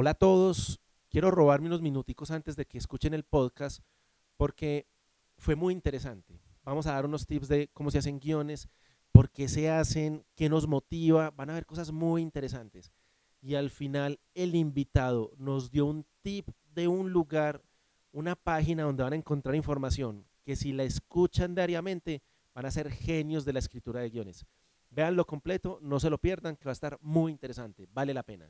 Hola a todos. Quiero robarme unos minuticos antes de que escuchen el podcast porque fue muy interesante. Vamos a dar unos tips de cómo se hacen guiones, por qué se hacen, qué nos motiva. Van a ver cosas muy interesantes. Y al final el invitado nos dio un tip de un lugar, una página donde van a encontrar información que si la escuchan diariamente van a ser genios de la escritura de guiones. Veanlo completo, no se lo pierdan, que va a estar muy interesante, vale la pena.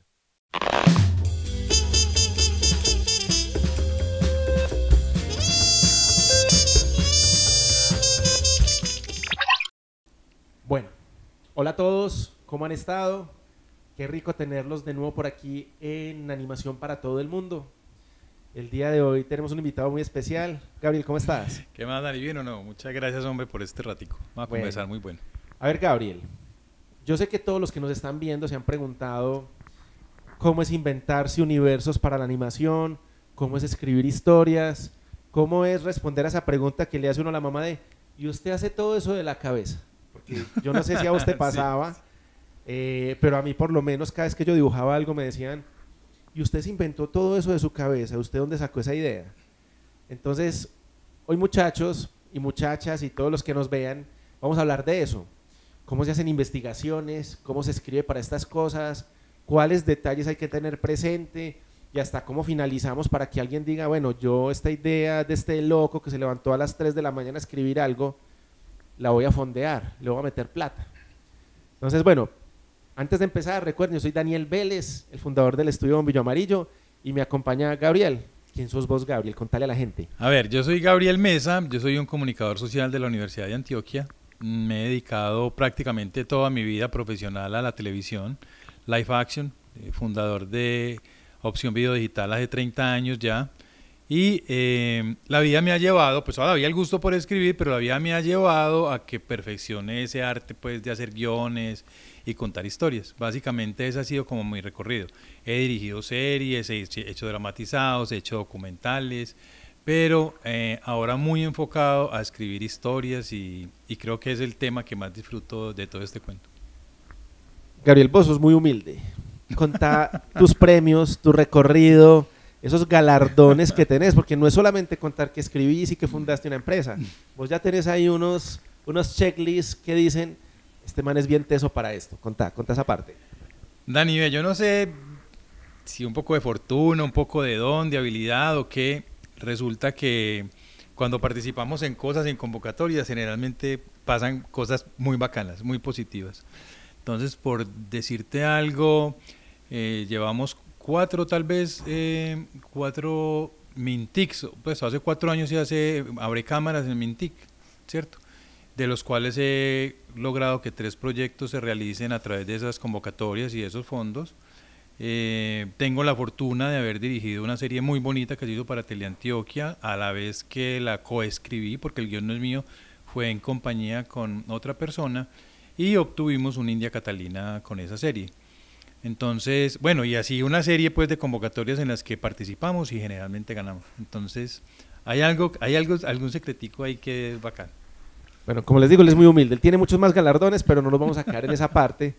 Bueno, hola a todos, ¿cómo han estado? Qué rico tenerlos de nuevo por aquí en Animación para todo el mundo. El día de hoy tenemos un invitado muy especial. Gabriel, ¿cómo estás? ¿Qué más, Dani? ¿Bien o no? Muchas gracias, hombre, por este ratico. Vamos a Bueno. conversar muy bueno. A ver, Gabriel, yo sé que todos los que nos están viendo se han preguntado cómo es inventarse universos para la animación, cómo es escribir historias, cómo es responder a esa pregunta que le hace uno a la mamá de, ¿y usted hace todo eso de la cabeza? Yo no sé si a usted Sí. pasaba, eh, pero a mí por lo menos cada vez que yo dibujaba algo me decían, ¿y usted se inventó todo eso de su cabeza? ¿Usted dónde sacó esa idea? Entonces, hoy muchachos y muchachas y todos los que nos vean, vamos a hablar de eso. Cómo se hacen investigaciones, cómo se escribe para estas cosas, cuáles detalles hay que tener presente y hasta cómo finalizamos para que alguien diga, bueno, yo esta idea de este loco que se levantó a las 3 de la mañana a escribir algo, la voy a fondear, le voy a meter plata. Entonces, bueno, antes de empezar, recuerden, yo soy Daniel Vélez, el fundador del estudio Bombillo Amarillo, y me acompaña Gabriel. ¿Quién sos vos, Gabriel? Contale a la gente. A ver, yo soy Gabriel Mesa, yo soy un comunicador social de la Universidad de Antioquia. Me he dedicado prácticamente toda mi vida profesional a la televisión, live action, eh, fundador de Opción Video Digital hace 30 años ya. Y eh, la vida me ha llevado, pues todavía el gusto por escribir, pero la vida me ha llevado a que perfeccione ese arte pues de hacer guiones y contar historias. Básicamente ese ha sido como mi recorrido. He dirigido series, he hecho- he hecho dramatizados, he hecho documentales, pero eh, ahora muy enfocado a escribir historias y, y creo que es el tema que más disfruto de todo este cuento. Gabriel, vos sos muy humilde. Contá tus premios, tu recorrido, esos galardones que tenés, porque no es solamente contar que escribís y que fundaste una empresa. Vos ya tenés ahí unos, unos checklists que dicen, este man es bien teso para esto. Contá, contá esa parte. Dani, yo no sé si un poco de fortuna, un poco de don, de habilidad o qué. Resulta que cuando participamos en cosas, en convocatorias, generalmente pasan cosas muy bacanas, muy positivas. Entonces, por decirte algo, eh, llevamos cuatro, tal vez, eh, cuatro Mintics, pues hace cuatro años ya se abre cámaras en Mintic, ¿cierto? De los cuales he logrado que tres proyectos se realicen a través de esas convocatorias y esos fondos. Eh, tengo la fortuna de haber dirigido una serie muy bonita que se hizo para Teleantioquia, a la vez que la coescribí, porque el guion no es mío, fue en compañía con otra persona y obtuvimos una India Catalina con esa serie. Entonces, bueno, y así una serie pues de convocatorias en las que participamos y generalmente ganamos. Entonces, hay algo, hay algo, algún secretico ahí que es bacán. Bueno, como les digo, él es muy humilde. Él tiene muchos más galardones, pero no nos vamos a caer en esa parte,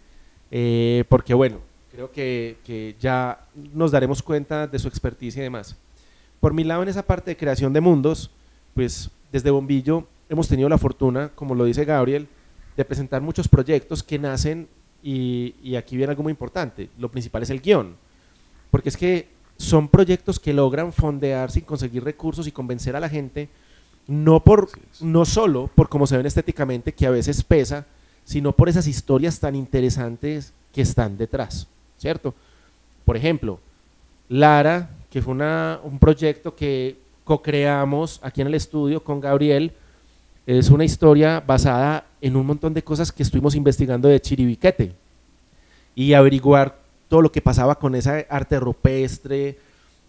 eh, porque bueno, creo que, que ya nos daremos cuenta de su experticia y demás. Por mi lado, en esa parte de creación de mundos, pues desde Bombillo hemos tenido la fortuna, como lo dice Gabriel, de presentar muchos proyectos que nacen y, y aquí viene algo muy importante. Lo principal es el guion, porque es que son proyectos que logran fondear sin conseguir recursos y convencer a la gente no por no solo por cómo se ven estéticamente que a veces pesa sino por esas historias tan interesantes que están detrás cierto por ejemplo Lara que fue una- un proyecto que co-creamos aquí en el estudio con Gabriel es una historia basada en un montón de cosas que estuvimos investigando de Chiribiquete y averiguar todo lo que pasaba con esa arte rupestre,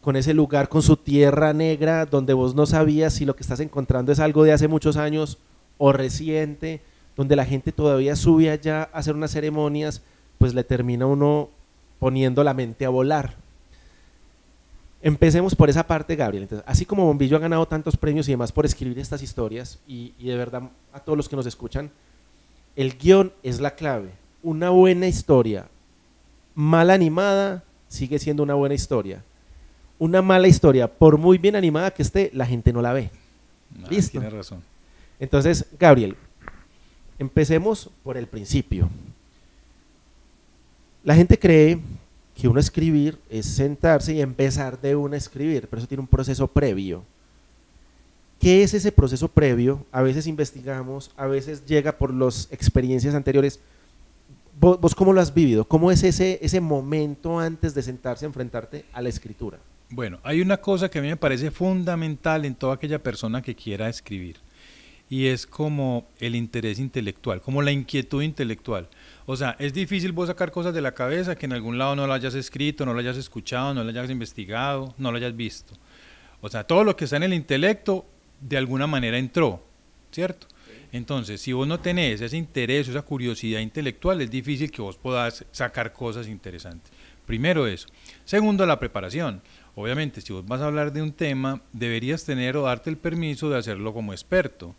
con ese lugar, con su tierra negra, donde vos no sabías si lo que estás encontrando es algo de hace muchos años o reciente, donde la gente todavía sube allá a hacer unas ceremonias, pues le termina uno poniendo la mente a volar. Empecemos por esa parte, Gabriel. Entonces, así como Bombillo ha ganado tantos premios y demás por escribir estas historias, y, y de verdad a todos los que nos escuchan, el guion es la clave. Una buena historia mal animada sigue siendo una buena historia. Una mala historia, por muy bien animada que esté, la gente no la ve. Ah, Listo. Tiene razón. Entonces, Gabriel, empecemos por el principio. La gente cree que uno escribir es sentarse y empezar de una a escribir, pero eso tiene un proceso previo. ¿Qué es ese proceso previo? A veces investigamos, a veces llega por las experiencias anteriores. ¿Vos, cómo lo has vivido? ¿Cómo es ese, ese momento antes de sentarse a enfrentarte a la escritura? Bueno, hay una cosa que a mí me parece fundamental en toda aquella persona que quiera escribir y es como el interés intelectual, como la inquietud intelectual. O sea, es difícil vos sacar cosas de la cabeza que en algún lado no lo hayas escrito, no lo hayas escuchado, no lo hayas investigado, no lo hayas visto. O sea, todo lo que está en el intelecto de alguna manera entró, ¿cierto? Entonces, si vos no tenés ese interés, esa curiosidad intelectual, es difícil que vos puedas sacar cosas interesantes. Primero eso. Segundo, la preparación. Obviamente, si vos vas a hablar de un tema, deberías tener o darte el permiso de hacerlo como experto,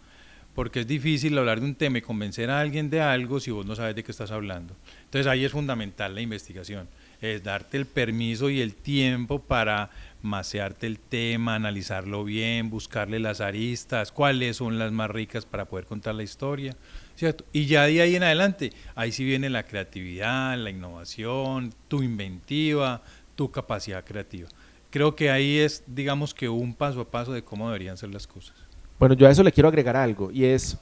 porque es difícil hablar de un tema y convencer a alguien de algo si vos no sabes de qué estás hablando. Entonces ahí es fundamental la investigación, es darte el permiso y el tiempo para macearte el tema, analizarlo bien, buscarle las aristas, cuáles son las más ricas para poder contar la historia, ¿cierto? Y ya de ahí en adelante, ahí sí viene la creatividad, la innovación, tu inventiva, tu capacidad creativa. Creo que ahí es, digamos que un paso a paso de cómo deberían ser las cosas. Bueno, yo a eso le quiero agregar algo y es,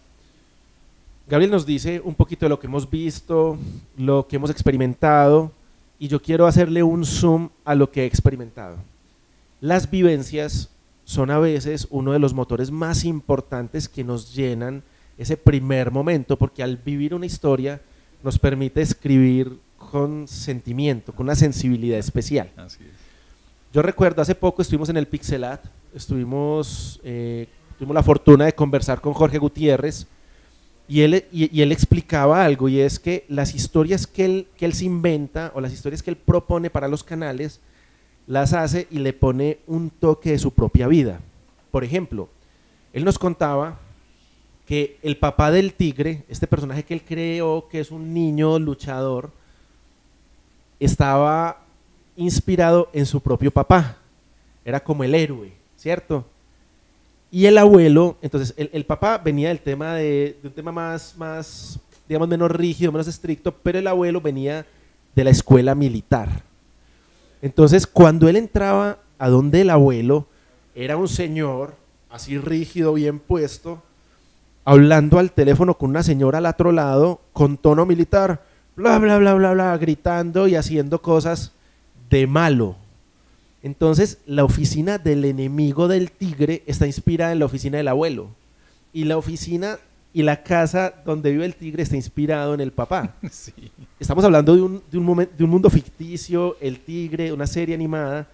Gabriel nos dice un poquito de lo que hemos visto, lo que hemos experimentado y yo quiero hacerle un zoom a lo que he experimentado. Las vivencias son a veces uno de los motores más importantes que nos llenan ese primer momento porque al vivir una historia nos permite escribir con sentimiento, con una sensibilidad especial. Así es. Yo recuerdo hace poco estuvimos en el Pixelat, estuvimos eh, tuvimos la fortuna de conversar con Jorge Gutiérrez y él, y, él explicaba algo y es que las historias que él, que él se inventa o las historias que él propone para los canales las hace y le pone un toque de su propia vida. Por ejemplo, él nos contaba que el papá del tigre, este personaje que él creó que es un niño luchador, estaba inspirado en su propio papá. Era como el héroe, ¿cierto? Y el abuelo, entonces el, papá venía del tema de, de, un tema más, más, digamos, menos rígido, menos estricto, pero el abuelo venía de la escuela militar. Entonces, cuando él entraba a donde el abuelo, era un señor, así rígido, bien puesto, hablando al teléfono con una señora al otro lado, con tono militar, bla, bla, bla, bla, bla, gritando y haciendo cosas de malo, entonces, la oficina del enemigo del tigre está inspirada en la oficina del abuelo. Y la oficina y la casa donde vive el tigre está inspirado en el papá. Sí. Estamos hablando de un, de un, de un mundo ficticio, el tigre, una serie animada,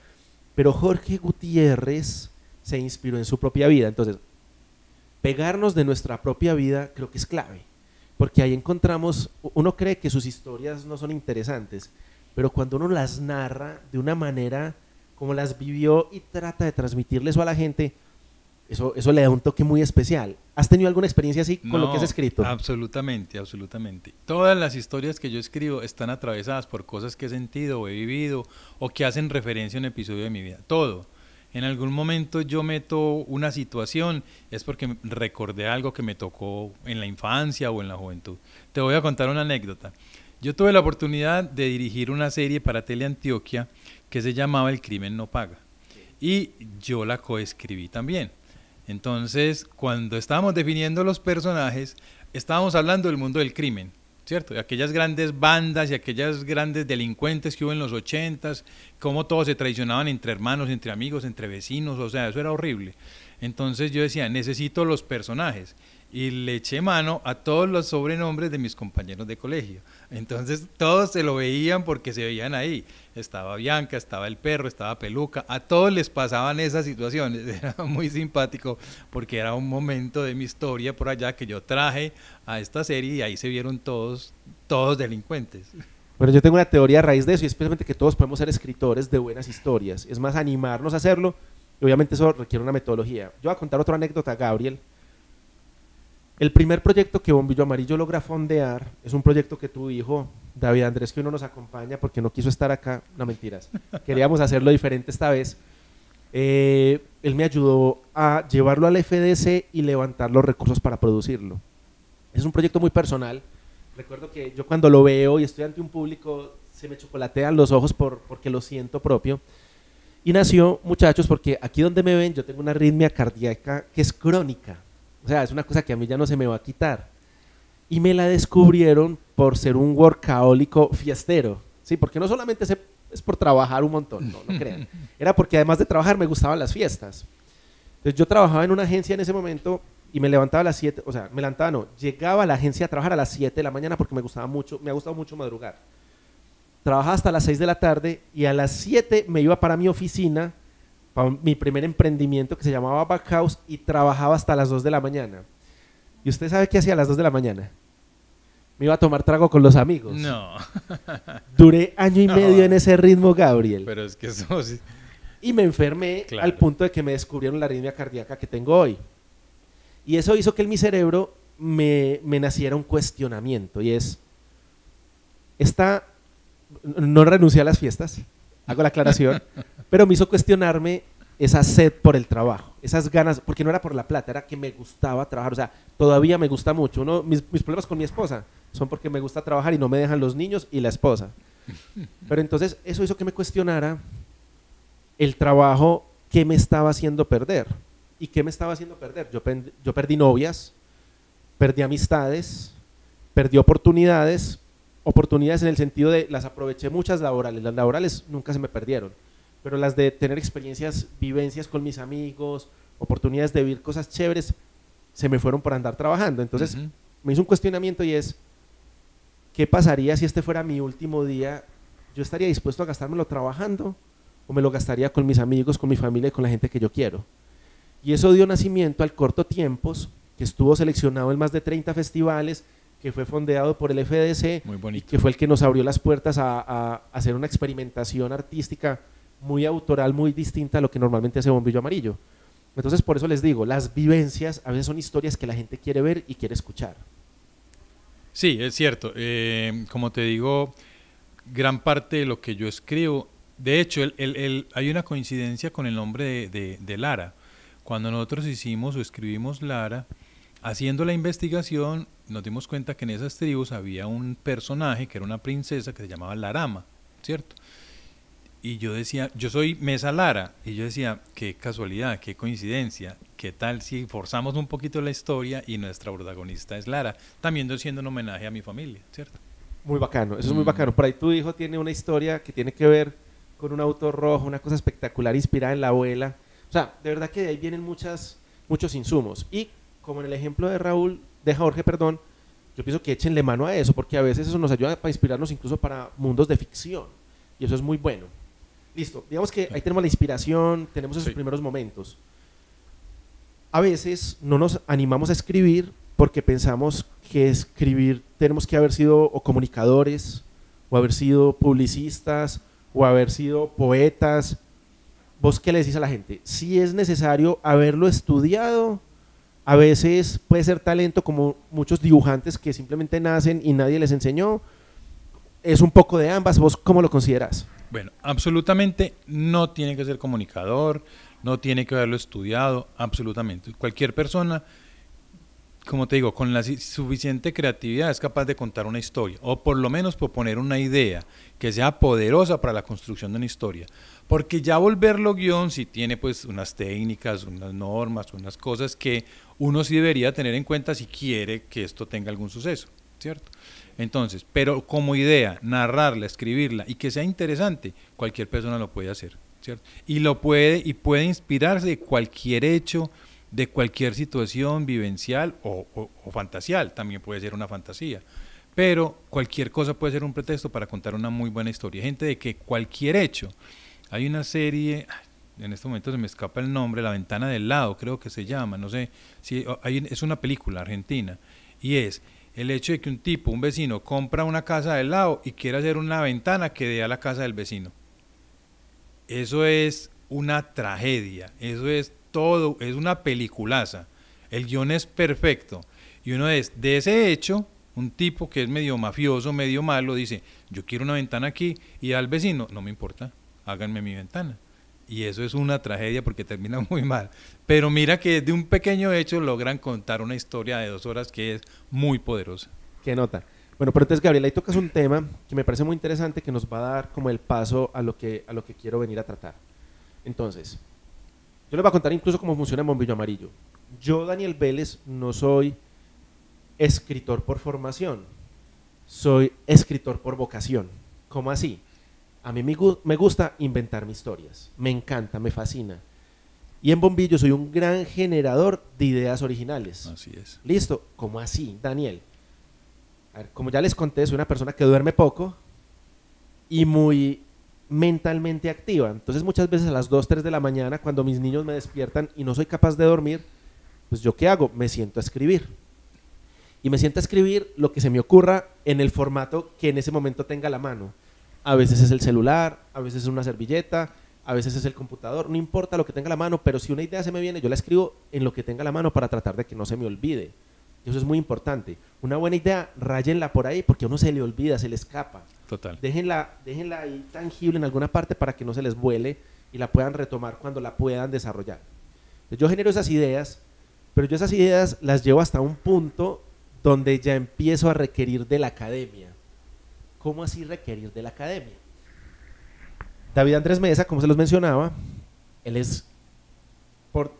pero Jorge Gutiérrez se inspiró en su propia vida. Entonces, pegarnos de nuestra propia vida creo que es clave, porque ahí encontramos, uno cree que sus historias no son interesantes, pero cuando uno las narra de una manera como las vivió y trata de transmitirle eso a la gente, eso, eso le da un toque muy especial. ¿Has tenido alguna experiencia así con lo que has escrito? Absolutamente, absolutamente. Todas las historias que yo escribo están atravesadas por cosas que he sentido o he vivido o que hacen referencia a un episodio de mi vida. Todo. En algún momento yo meto una situación, es porque recordé algo que me tocó en la infancia o en la juventud. Te voy a contar una anécdota. Yo tuve la oportunidad de dirigir una serie para Teleantioquia que se llamaba El crimen no paga. Y yo la coescribí también. Entonces, cuando estábamos definiendo los personajes, estábamos hablando del mundo del crimen, ¿cierto? De aquellas grandes bandas y aquellas grandes delincuentes que hubo en los ochentas, cómo todos se traicionaban entre hermanos, entre amigos, entre vecinos, o sea, eso era horrible. Entonces yo decía, necesito los personajes. Y le eché mano a todos los sobrenombres de mis compañeros de colegio. Entonces todos se lo veían porque se veían ahí. Estaba Bianca, estaba el perro, estaba Peluca. A todos les pasaban esas situaciones. Era muy simpático porque era un momento de mi historia por allá que yo traje a esta serie y ahí se vieron todos, todos delincuentes. Bueno, yo tengo una teoría a raíz de eso y es precisamente que todos podemos ser escritores de buenas historias. Es más, animarnos a hacerlo obviamente eso requiere una metodología. Yo voy a contar otra anécdota, Gabriel. El primer proyecto que Bombillo Amarillo logra fondear es un proyecto que tu hijo, David Andrés, que uno nos acompaña porque no quiso estar acá. No mentiras. Queríamos hacerlo diferente esta vez. Eh, él me ayudó a llevarlo al FDC y levantar los recursos para producirlo. Es un proyecto muy personal. Recuerdo que yo cuando lo veo y estoy ante un público, se me chocolatean los ojos por, porque lo siento propio. Y nació, muchachos, porque aquí donde me ven yo tengo una arritmia cardíaca que es crónica. O sea, es una cosa que a mí ya no se me va a quitar. Y me la descubrieron por ser un workahólico fiestero. Sí, porque no solamente es por trabajar un montón, no, no crean. Era porque además de trabajar me gustaban las fiestas. Entonces yo trabajaba en una agencia en ese momento y me levantaba a las 7, o sea, me levantaba, no, llegaba a la agencia a trabajar a las 7 de la mañana porque me gustaba mucho, me ha gustado mucho madrugar. Trabajaba hasta las 6 de la tarde y a las 7 me iba para mi oficina, para mi primer emprendimiento que se llamaba Backhouse y trabajaba hasta las 2 de la mañana. ¿Y usted sabe qué hacía a las 2 de la mañana? Me iba a tomar trago con los amigos. No. Duré año y medio en ese ritmo, Gabriel. Pero es que eso sí. Y me enfermé al punto de que me descubrieron la arritmia cardíaca que tengo hoy. Y eso hizo que en mi cerebro me, me naciera un cuestionamiento y es, esta, no renuncié a las fiestas, hago la aclaración, pero me hizo cuestionarme esa sed por el trabajo, esas ganas, porque no era por la plata, era que me gustaba trabajar, o sea, todavía me gusta mucho. Uno, mis, mis problemas con mi esposa son porque me gusta trabajar y no me dejan los niños y la esposa. Pero entonces eso hizo que me cuestionara el trabajo que me estaba haciendo perder. ¿Y qué me estaba haciendo perder? Yo, yo perdí novias, perdí amistades, perdí oportunidades, oportunidades en el sentido de las aproveché muchas laborales, las laborales nunca se me perdieron, pero las de tener experiencias, vivencias con mis amigos, oportunidades de vivir cosas chéveres, se me fueron por andar trabajando. Entonces me hizo un cuestionamiento y es, ¿qué pasaría si este fuera mi último día? ¿Yo estaría dispuesto a gastármelo trabajando o me lo gastaría con mis amigos, con mi familia y con la gente que yo quiero? Y eso dio nacimiento al Corto Tiempos, que estuvo seleccionado en más de 30 festivales, que fue fondeado por el FDC y que fue el que nos abrió las puertas a, hacer una experimentación artística muy autoral, muy distinta a lo que normalmente hace Bombillo Amarillo. Entonces, por eso les digo, las vivencias a veces son historias que la gente quiere ver y quiere escuchar. Sí, es cierto. Eh, como te digo, gran parte de lo que yo escribo, de hecho, hay una coincidencia con el nombre de Lara. Cuando nosotros hicimos o escribimos Lara, haciendo la investigación, nos dimos cuenta que en esas tribus había un personaje que era una princesa que se llamaba Larama, ¿cierto? Y yo decía, yo soy Mesa Lara, y yo decía, qué casualidad, qué coincidencia, qué tal si forzamos un poquito la historia y nuestra protagonista es Lara, también siendo un homenaje a mi familia, ¿cierto? Muy bacano, eso es muy mm. bacano. Por ahí tu hijo tiene una historia que tiene que ver con un auto rojo, una cosa espectacular inspirada en la abuela o sea, de verdad que de ahí vienen muchas, muchos insumos. Y como en el ejemplo de Raúl, de Jorge, perdón, yo pienso que échenle mano a eso, porque a veces eso nos ayuda para inspirarnos incluso para mundos de ficción. Y eso es muy bueno. Listo, digamos que ahí tenemos la inspiración, tenemos esos primeros momentos. A veces no nos animamos a escribir porque pensamos que escribir tenemos que haber sido o comunicadores, o haber sido publicistas, o haber sido poetas, ¿Vos qué le decís a la gente? Si es necesario haberlo estudiado, a veces puede ser talento como muchos dibujantes que simplemente nacen y nadie les enseñó. Es un poco de ambas. ¿Vos cómo lo consideras? Bueno, absolutamente no tiene que ser comunicador, no tiene que haberlo estudiado, absolutamente. Cualquier persona, como te digo, con la suficiente creatividad es capaz de contar una historia, o por lo menos proponer una idea que sea poderosa para la construcción de una historia. Porque ya volverlo guion si tiene pues unas técnicas, unas normas, unas cosas que uno sí debería tener en cuenta si quiere que esto tenga algún suceso, ¿cierto? Entonces, pero como idea, narrarla, escribirla y que sea interesante, cualquier persona lo puede hacer, ¿cierto? Y lo puede y puede inspirarse de cualquier hecho, de cualquier situación vivencial o, o fantasial, también puede ser una fantasía. Pero cualquier cosa puede ser un pretexto para contar una muy buena historia. Gente de que cualquier hecho, hay una serie, en este momento se me escapa el nombre, La ventana del lado, creo que se llama, no sé, si hay, es una película argentina, y es el hecho de que un tipo, un vecino, compra una casa del lado y quiere hacer una ventana que dé a la casa del vecino. Eso es una tragedia, eso es todo, es una peliculaza. El guion es perfecto Y uno es, de ese hecho, un tipo que es medio mafioso, medio malo, dice, yo quiero una ventana aquí y al vecino, no me importa, háganme mi ventana. Y eso es una tragedia porque termina muy mal. Pero mira que de un pequeño hecho logran contar una historia de dos horas que es muy poderosa. Qué nota. Bueno, pero entonces Gabriel, ahí tocas un tema que me parece muy interesante que nos va a dar como el paso a lo que, a lo que quiero venir a tratar. Entonces, yo les voy a contar incluso cómo funciona el bombillo amarillo. Yo, Daniel Vélez, no soy escritor por formación, soy escritor por vocación. ¿Cómo así? A mí me, me gusta inventarme historias, me encanta, me fascina. Y en Bombillo soy un gran generador de ideas originales. Así es. Listo, ¿cómo así, Daniel? como ya les conté, soy una persona que duerme poco y muy mentalmente activa. Entonces muchas veces a las 2, 3 de la mañana, cuando mis niños me despiertan y no soy capaz de dormir, pues yo qué hago? Me siento a escribir. Y me siento a escribir lo que se me ocurra en el formato que en ese momento tenga la mano. A veces es el celular, a veces es una servilleta, a veces es el computador, no importa lo que tenga la mano, pero si una idea se me viene, yo la escribo en lo que tenga la mano para tratar de que no se me olvide. Eso es muy importante. Una buena idea, rayenla por ahí porque a uno se le olvida, se le escapa. Total. Déjenla, ahí tangible en alguna parte para que no se les vuele y la puedan retomar cuando la puedan desarrollar. yo genero esas ideas, pero yo esas ideas las llevo hasta un punto donde ya empiezo a requerir de la academia. ¿Cómo así requerir de la academia? David Andrés Mesa, como se los mencionaba, él es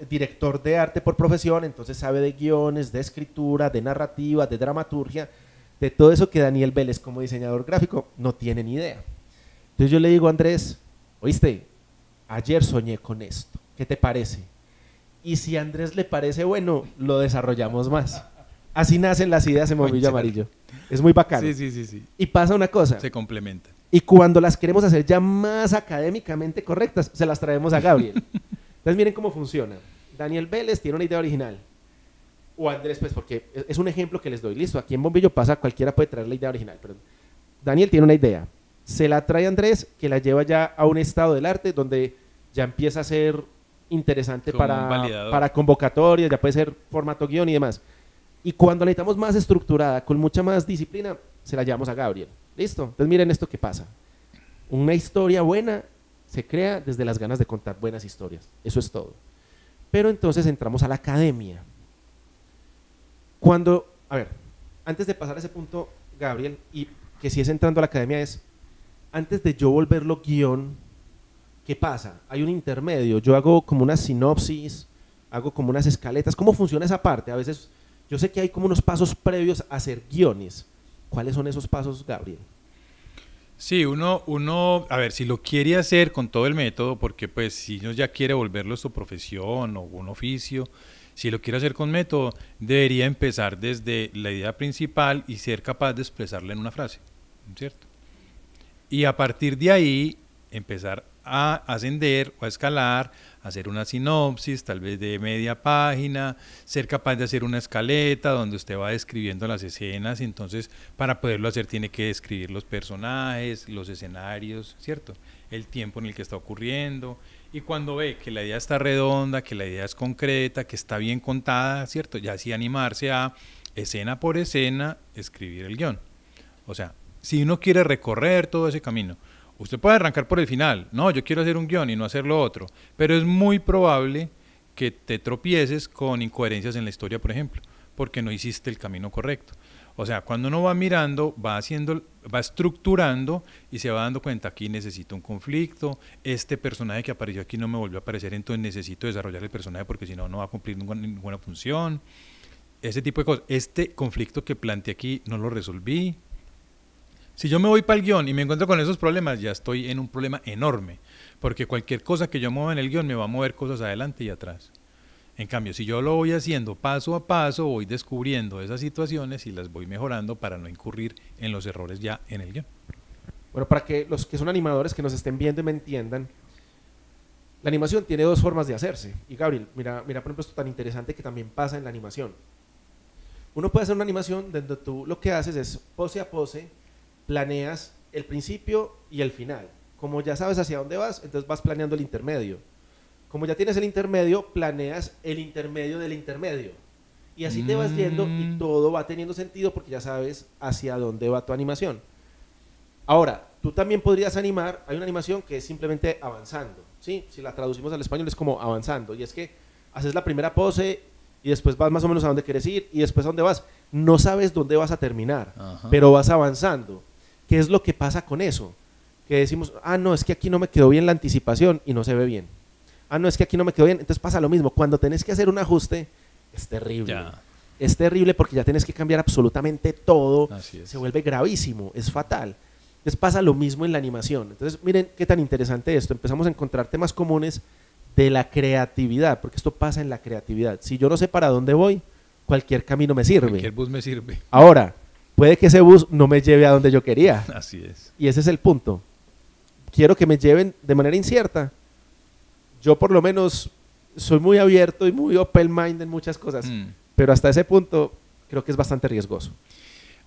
director de arte por profesión, entonces sabe de guiones, de escritura, de narrativa, de dramaturgia, de todo eso que Daniel Vélez como diseñador gráfico no tiene ni idea. Entonces yo le digo a Andrés, oíste, ayer soñé con esto, ¿qué te parece? Y si a Andrés le parece bueno, lo desarrollamos más. Así nacen las ideas en Movillo Amarillo. Es muy bacano. Sí, sí, sí, sí. Y pasa una cosa. Se complementa. Y cuando las queremos hacer ya más académicamente correctas, se las traemos a Gabriel. Entonces miren cómo funciona. Daniel Vélez tiene una idea original. O Andrés, pues, porque es un ejemplo que les doy. Listo, aquí en Bombillo pasa, cualquiera puede traer la idea original. Pero Daniel tiene una idea. Se la trae Andrés, que la lleva ya a un estado del arte donde ya empieza a ser interesante para, para convocatorias, ya puede ser formato guion y demás. Y cuando la necesitamos más estructurada, con mucha más disciplina, se la llevamos a Gabriel. ¿Listo? Entonces miren esto que pasa. Una historia buena se crea desde las ganas de contar buenas historias. Eso es todo. Pero entonces entramos a la academia. Cuando, a ver, antes de pasar a ese punto, Gabriel, y que si es entrando a la academia es, antes de yo volverlo guion, ¿qué pasa? Hay un intermedio, yo hago como una sinopsis, hago como unas escaletas, ¿cómo funciona esa parte? A veces, yo sé que hay como unos pasos previos a hacer guiones. ¿Cuáles son esos pasos, Gabriel? Sí, uno, uno, a ver, si lo quiere hacer con todo el método, porque pues si uno ya quiere volverlo su profesión o un oficio, si lo quiere hacer con método, debería empezar desde la idea principal y ser capaz de expresarla en una frase, ¿cierto? Y a partir de ahí empezar a ascender o a escalar, hacer una sinopsis, tal vez de media página, ser capaz de hacer una escaleta donde usted va describiendo las escenas, entonces para poderlo hacer tiene que describir los personajes, los escenarios, ¿cierto? El tiempo en el que está ocurriendo, y cuando ve que la idea está redonda, que la idea es concreta, que está bien contada, ¿cierto? Ya así animarse a escena por escena escribir el guion. O sea, si uno quiere recorrer todo ese camino, Usted puede arrancar por el final. No, yo quiero hacer un guion y no hacer lo otro. Pero es muy probable que te tropieces con incoherencias en la historia, por ejemplo, porque no hiciste el camino correcto. O sea, cuando uno va mirando, va haciendo, va estructurando y se va dando cuenta, aquí necesito un conflicto, este personaje que apareció aquí no me volvió a aparecer, entonces necesito desarrollar el personaje porque si no, no va a cumplir ninguna, ninguna función. Ese tipo de cosas. Este conflicto que planteé aquí no lo resolví, si yo me voy para el guion y me encuentro con esos problemas, ya estoy en un problema enorme, porque cualquier cosa que yo mueva en el guion me va a mover cosas adelante y atrás. En cambio, si yo lo voy haciendo paso a paso, voy descubriendo esas situaciones y las voy mejorando para no incurrir en los errores ya en el guion. Bueno, para que los que son animadores que nos estén viendo y me entiendan, la animación tiene dos formas de hacerse. Y Gabriel, mira, mira por ejemplo esto tan interesante que también pasa en la animación. Uno puede hacer una animación donde tú lo que haces es pose a pose, planeas el principio y el final. Como ya sabes hacia dónde vas, entonces vas planeando el intermedio. Como ya tienes el intermedio, planeas el intermedio del intermedio. Y así te vas yendo y Mm. todo va teniendo sentido porque ya sabes hacia dónde va tu animación. Ahora, tú también podrías animar, hay una animación que es simplemente avanzando, ¿sí? Si la traducimos al español es como avanzando, y es que haces la primera pose y después vas más o menos a dónde quieres ir y después a dónde vas. No sabes dónde vas a terminar, Ajá. pero vas avanzando. ¿Qué es lo que pasa con eso? Que decimos, ah, no, es que aquí no me quedó bien la anticipación y no se ve bien. Ah, no, es que aquí no me quedó bien. Entonces pasa lo mismo. Cuando tenés que hacer un ajuste, es terrible. Ya. Es terrible porque ya tienes que cambiar absolutamente todo. Así es. Se vuelve gravísimo, es fatal. Entonces pasa lo mismo en la animación. Entonces miren qué tan interesante esto. Empezamos a encontrar temas comunes de la creatividad, porque esto pasa en la creatividad. Si yo no sé para dónde voy, cualquier camino me sirve. Cualquier bus me sirve. Ahora, puede que ese bus no me lleve a donde yo quería. Así es. Y ese es el punto. Quiero que me lleven de manera incierta. Yo por lo menos soy muy abierto y muy open mind en muchas cosas, Mm. pero hasta ese punto creo que es bastante riesgoso.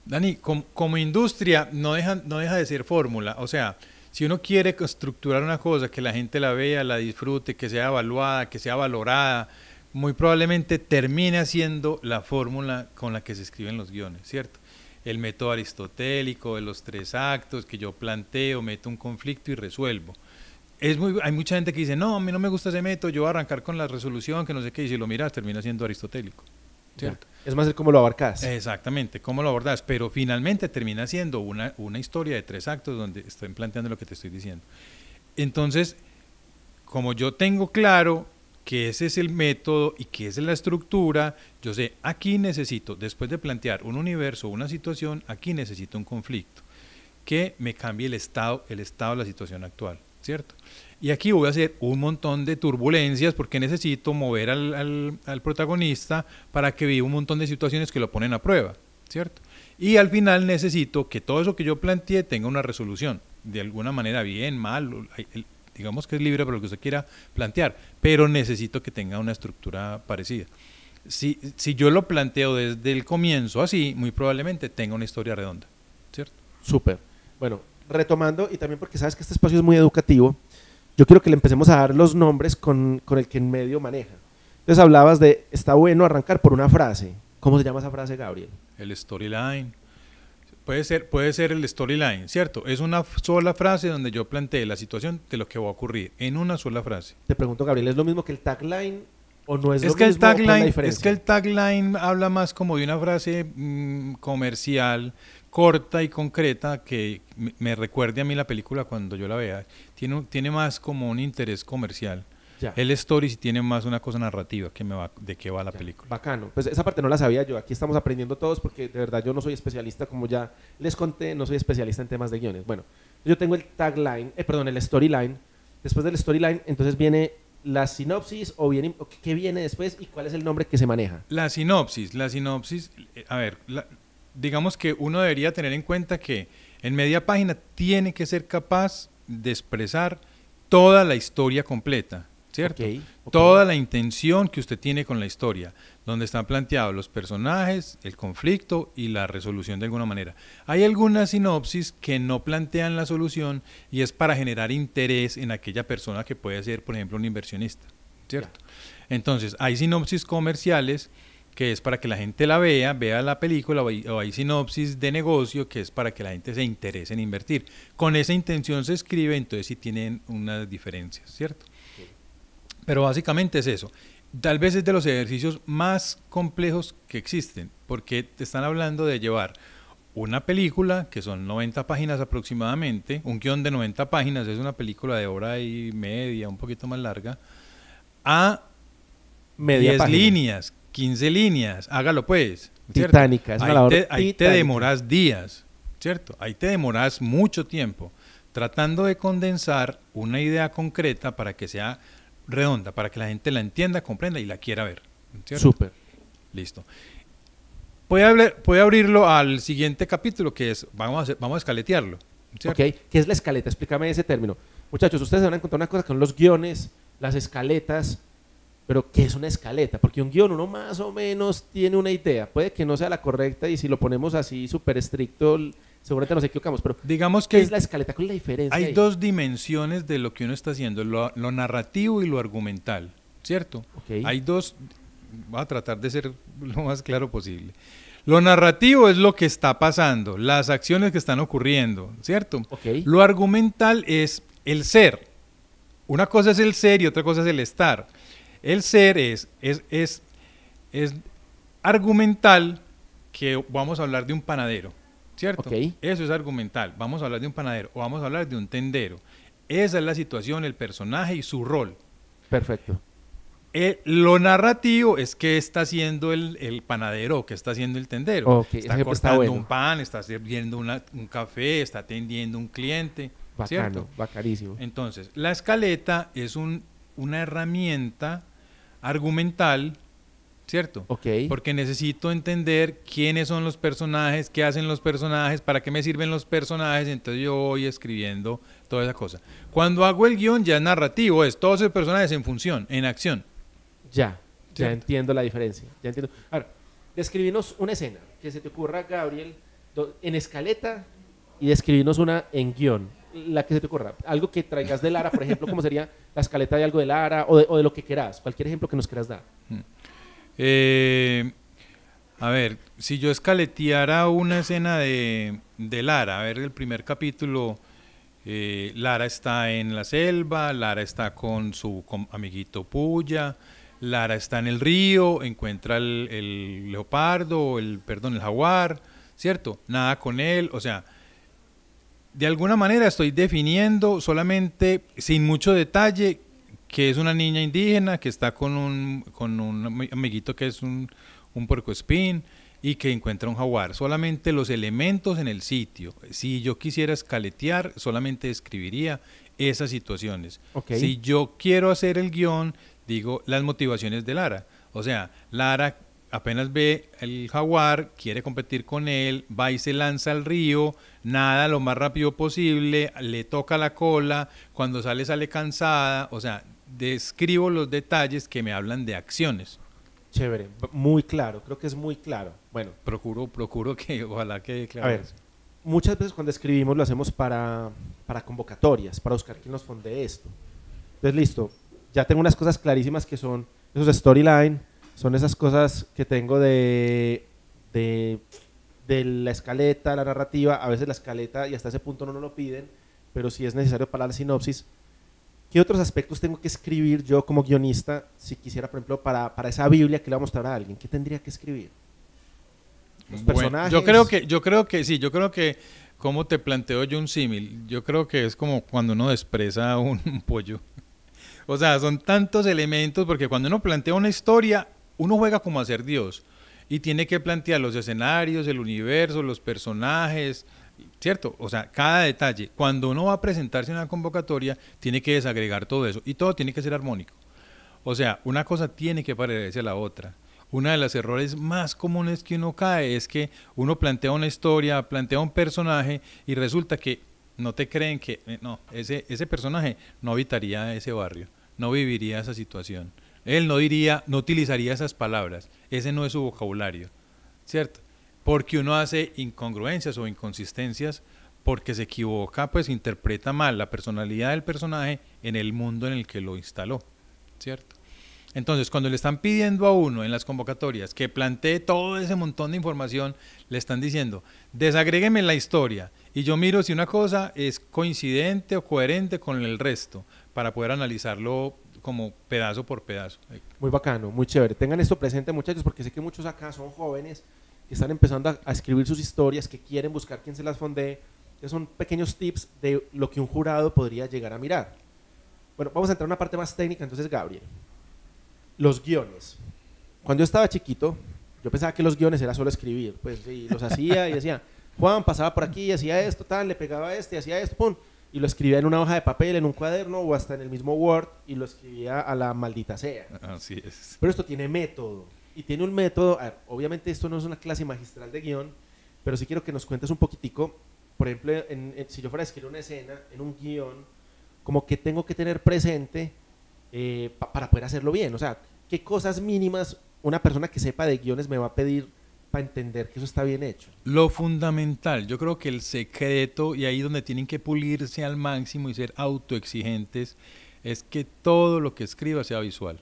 Dani, com- como, industria no deja, no deja de ser fórmula. O sea, si uno quiere estructurar una cosa, que la gente la vea, la disfrute, que sea evaluada, que sea valorada, muy probablemente termine siendo la fórmula con la que se escriben los guiones, ¿cierto? El método aristotélico de los tres actos que yo planteo, meto un conflicto y resuelvo. Es muy, hay mucha gente que dice, no, a mí no me gusta ese método, yo voy a arrancar con la resolución, que no sé qué, y si lo miras termina siendo aristotélico, ¿cierto? Es más el cómo lo abarcas. Exactamente, cómo lo abordas, pero finalmente termina siendo una, una historia de tres actos donde estoy planteando lo que te estoy diciendo. Entonces, como yo tengo claro que ese es el método y que esa es la estructura, yo sé, aquí necesito, después de plantear un universo, una situación, aquí necesito un conflicto que me cambie el estado, el estado de la situación actual, ¿cierto? Y aquí voy a hacer un montón de turbulencias porque necesito mover al, protagonista para que viva un montón de situaciones que lo ponen a prueba, ¿cierto? Y al final necesito que todo eso que yo planteé tenga una resolución, de alguna manera bien, mal, o- digamos que es libre para lo que usted quiera plantear, pero necesito que tenga una estructura parecida. Si, si yo lo planteo desde el comienzo así, muy probablemente tenga una historia redonda, ¿cierto? Súper. Bueno, retomando, y también porque sabes que este espacio es muy educativo, yo quiero que le empecemos a dar los nombres con, con el que en medio maneja. Entonces hablabas de, está bueno arrancar por una frase. ¿Cómo se llama esa frase, Gabriel? El storyline. Puede ser, puede ser el storyline, ¿cierto? Es una sola frase donde yo planteé la situación de lo que va a ocurrir, en una sola frase. Te pregunto, Gabriel, ¿es lo mismo que el tagline o no es, Es lo que, el tagline, es que el tagline habla más como de una frase mm, comercial, corta y concreta, que me- me recuerde a mí la película cuando yo la vea. Tiene, tiene más como un interés comercial. Ya. El story sí tiene más una cosa narrativa que me va, de qué va la película. Bacano. Pues esa parte no la sabía yo. Aquí estamos aprendiendo todos porque de verdad yo no soy especialista, como ya les conté, no soy especialista en temas de guiones. Bueno, yo tengo el tagline, eh, perdón, el storyline. Después del storyline, entonces viene la sinopsis o viene, o qué viene después y cuál es el nombre que se maneja. La sinopsis, la sinopsis, eh, a ver, la- digamos que uno debería tener en cuenta que en media página tiene que ser capaz de expresar toda la historia completa, ¿cierto? Toda la intención que usted tiene con la historia, donde están planteados los personajes, el conflicto y la resolución de alguna manera. Hay algunas sinopsis que no plantean la solución y es para generar interés en aquella persona que puede ser, por ejemplo, un inversionista, ¿cierto? Entonces, hay sinopsis comerciales que es para que la gente la vea, vea la película, o hay, o hay sinopsis de negocio que es para que la gente se interese en invertir. Con esa intención se escribe, entonces sí tienen unas diferencias, ¿cierto? Pero básicamente es eso. Tal vez es de los ejercicios más complejos que existen, porque te están hablando de llevar una película, que son 90 páginas aproximadamente, un guion de 90 páginas, es una película de hora y media, un poquito más larga, a Media 10 página. líneas, 15 líneas, hágalo pues. ¿cierto? Titánica, es una ahí labor te, ahí te demoras días, ¿cierto? Ahí te demoras mucho tiempo tratando de condensar una idea concreta para que sea redonda, para que la gente la entienda, comprenda y la quiera ver. Súper. Listo. Hablar- puede abrirlo al siguiente capítulo, que es, vamos a, hacer- vamos a escaletearlo. ¿cierto? Ok, ¿qué es la escaleta? Explícame ese término. Muchachos, ustedes se van a encontrar una cosa con los guiones, las escaletas, pero ¿qué es una escaleta? Porque un guion uno más o menos tiene una idea, puede que no sea la correcta y si lo ponemos así súper estricto, seguramente nos equivocamos, pero Digamos ¿qué que es la escaleta? ¿Cuál es la diferencia? hay ahí? dos dimensiones de lo que uno está haciendo, lo, lo narrativo y lo argumental, ¿cierto? Hay dos, voy a tratar de ser lo más claro posible. Lo narrativo es lo que está pasando, las acciones que están ocurriendo, ¿cierto? Lo argumental es el ser. Una cosa es el ser y otra cosa es el estar. El ser es, es, es, es argumental que vamos a hablar de un panadero, ¿cierto? Ok. Eso es argumental. Vamos a hablar de un panadero o vamos a hablar de un tendero. Esa es la situación, el personaje y su rol. Perfecto. Eh, lo narrativo es qué está haciendo el, el panadero, qué está haciendo el tendero. Está cortando bueno. un pan, está sirviendo una- un café, está atendiendo un cliente. ¿cierto? Bacano, bacanísimo. Entonces, la escaleta es un, una herramienta argumental, ¿cierto? Ok. Porque necesito entender quiénes son los personajes, qué hacen los personajes, para qué me sirven los personajes, entonces yo voy escribiendo toda esa cosa. Cuando hago el guion ya es narrativo, es todos esos personajes en función, en acción. Ya, ya entiendo la diferencia. Ya entiendo. Ahora, describinos una escena que se te ocurra, Gabriel, en escaleta y describirnos una en guion. La que se te ocurra. Algo que traigas de Lara, por ejemplo, como sería la escaleta de algo de Lara o de, o de lo que quieras. Cualquier ejemplo que nos quieras dar. Eh, a ver, si yo escaleteara una escena de, de Lara, a ver el primer capítulo, eh, Lara está en la selva, Lara está con su amiguito Puya, Lara está en el río, encuentra el, el leopardo, el perdón, el jaguar, ¿cierto? Nada con él, o sea, de alguna manera estoy definiendo solamente, sin mucho detalle, que es una niña indígena que está con un, con un ami- amiguito que es un, un puercoespín y que encuentra un jaguar. Solamente los elementos en el sitio. Si yo quisiera escaletear, solamente escribiría esas situaciones. Si yo quiero hacer el guion, digo las motivaciones de Lara. O sea, Lara apenas ve el jaguar, quiere competir con él, va y se lanza al río, nada lo más rápido posible, le toca la cola, cuando sale sale cansada, o sea, describo los detalles que me hablan de acciones. Chévere, muy claro, creo que es muy claro. Bueno, Procuro, procuro que ojalá quede claro. A ver. muchas veces cuando escribimos lo hacemos para, para convocatorias, para buscar quién nos fonde esto. Entonces, listo, ya tengo unas cosas clarísimas que son esos storyline, son esas cosas que tengo de, de, de la escaleta, la narrativa, a veces la escaleta y hasta ese punto no nos lo piden, pero si es necesario para la sinopsis. ¿Qué otros aspectos tengo que escribir yo como guionista si quisiera, por ejemplo, para, para esa Biblia que le va a mostrar a alguien? ¿Qué tendría que escribir? Los Bueno, personajes. yo creo que, yo creo que sí, yo creo que como te planteo yo un símil, yo creo que es como cuando uno despreza un, un pollo. O sea, son tantos elementos porque cuando uno plantea una historia, uno juega como a ser Dios y tiene que plantear los escenarios, el universo, los personajes, ¿cierto? O sea, cada detalle. Cuando uno va a presentarse en una convocatoria, tiene que desagregar todo eso y todo tiene que ser armónico. O sea, una cosa tiene que parecerse a la otra. Uno de los errores más comunes que uno cae es que uno plantea una historia, plantea un personaje y resulta que no te creen que eh, no, ese, ese personaje no habitaría ese barrio, no viviría esa situación. Él no diría, no utilizaría esas palabras. Ese no es su vocabulario, ¿cierto? Porque uno hace incongruencias o inconsistencias porque se equivoca, pues interpreta mal la personalidad del personaje en el mundo en el que lo instaló, ¿cierto? Entonces, cuando le están pidiendo a uno en las convocatorias que plantee todo ese montón de información, le están diciendo, desagrégueme la historia y yo miro si una cosa es coincidente o coherente con el resto para poder analizarlo como pedazo por pedazo. Muy bacano, muy chévere. Tengan esto presente, muchachos, porque sé que muchos acá son jóvenes están empezando a, a escribir sus historias, que quieren buscar quién se las fondee. que son pequeños tips de lo que un jurado podría llegar a mirar. Bueno, vamos a entrar a una parte más técnica, entonces, Gabriel. Los guiones. Cuando yo estaba chiquito, yo pensaba que los guiones era solo escribir. Pues los hacía y decía, Juan pasaba por aquí y hacía esto, tal, le pegaba a este, hacía esto, pum. Y lo escribía en una hoja de papel, en un cuaderno o hasta en el mismo Word y lo escribía a la maldita sea. Así es. Pero esto tiene método. Y tiene un método. ver, obviamente, esto no es una clase magistral de guion, pero sí quiero que nos cuentes un poquitico. Por ejemplo, en- en- si yo fuera a escribir una escena en un guion, como que tengo que tener presente eh, pa- para poder hacerlo bien. O sea, qué cosas mínimas una persona que sepa de guiones me va a pedir para entender que eso está bien hecho. Lo fundamental, yo creo que el secreto, y ahí donde tienen que pulirse al máximo y ser autoexigentes, es que todo lo que escriba sea visual.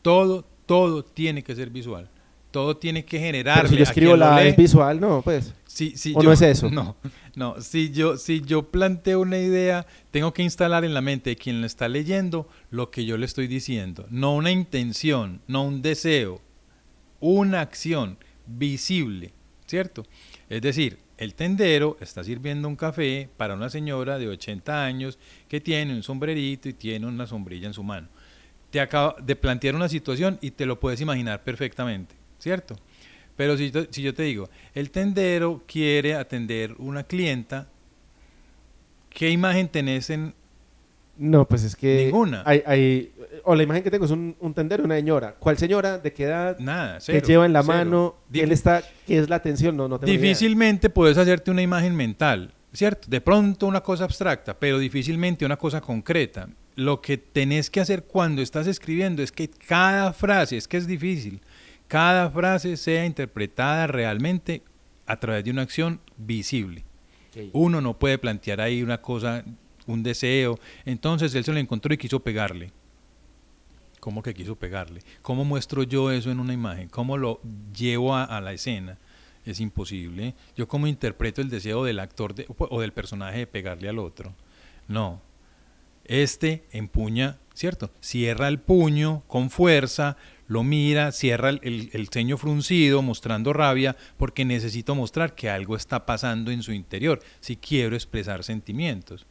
Todo, todo tiene que ser visual. Todo tiene que generar. si yo escribo la es visual, no, pues. ¿O no es eso? No, no. Si yo, si yo planteo una idea, tengo que instalar en la mente de quien la está leyendo lo que yo le estoy diciendo. No una intención, no un deseo, una acción visible, ¿cierto? Es decir, el tendero está sirviendo un café para una señora de 80 años que tiene un sombrerito y tiene una sombrilla en su mano. Te acaba de plantear una situación y te lo puedes imaginar perfectamente, ¿cierto? Pero si, si yo te digo, el tendero quiere atender una clienta, ¿qué imagen tenés en, no, pues es que. Ninguna. Hay, hay, o la imagen que tengo es un, un tendero, una señora. ¿Cuál señora? ¿De qué edad? Nada, que lleva en la mano? ¿Quién está? ¿Qué es la atención? No, no tengo Difícilmente puedes hacerte una imagen mental, ¿cierto? De pronto una cosa abstracta, pero difícilmente una cosa concreta. Lo que tenés que hacer cuando estás escribiendo es que cada frase, es que es difícil, cada frase sea interpretada realmente a través de una acción visible. Uno no puede plantear ahí una cosa un deseo. Entonces él se lo encontró y quiso pegarle. ¿Cómo que quiso pegarle? ¿Cómo muestro yo eso en una imagen? ¿Cómo lo llevo a, la escena? Es imposible. Yo cómo interpreto el deseo del actor o del personaje de pegarle al otro. No. Este empuña, ¿cierto? Cierra el puño con fuerza, lo mira, cierra el, el, ceño fruncido, mostrando rabia, porque necesito mostrar que algo está pasando en su interior, si quiero expresar sentimientos.